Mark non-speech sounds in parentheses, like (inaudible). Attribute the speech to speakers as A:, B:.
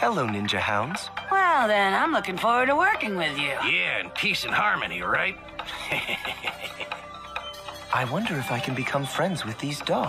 A: Hello, Ninja Hounds.
B: Well, then, I'm looking forward to working with you.
C: Yeah, and peace and harmony, right? (laughs)
A: I wonder if I can become friends with these dogs.